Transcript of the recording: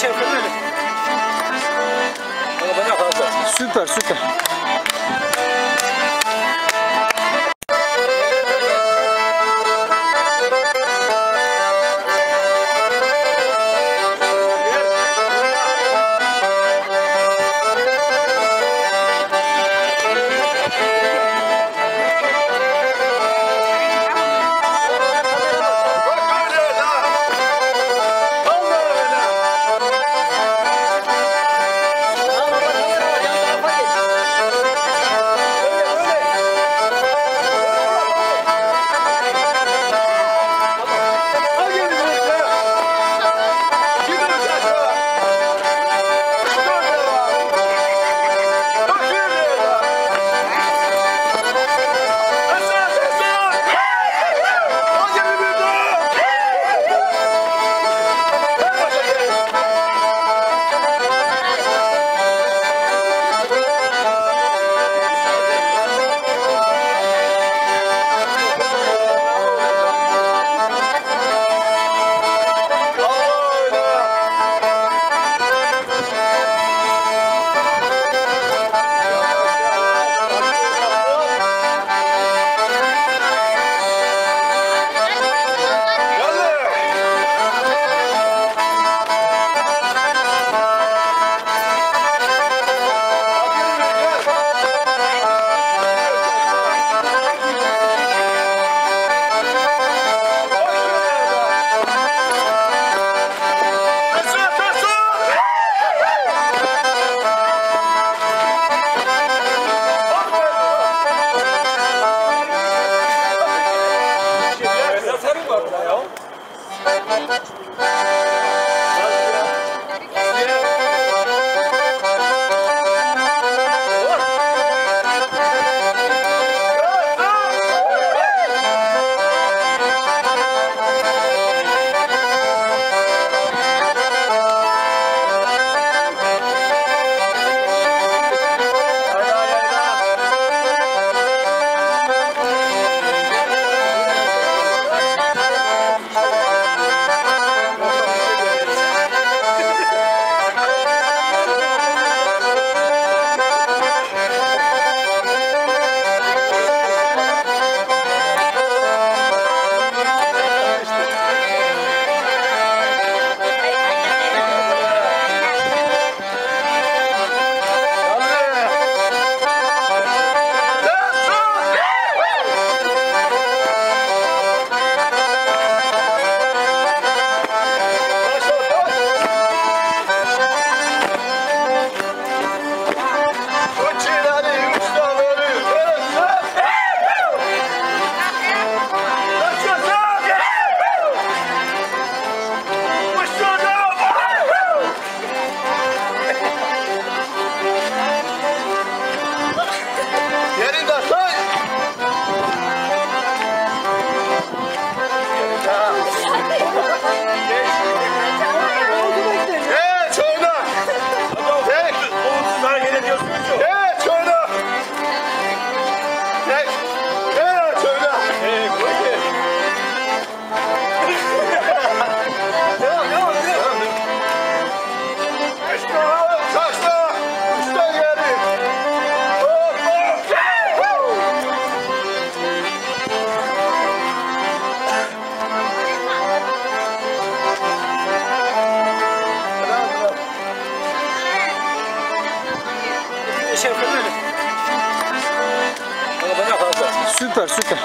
şey yapabilirim. Bana bana fazla. Süper süper. Süper süper.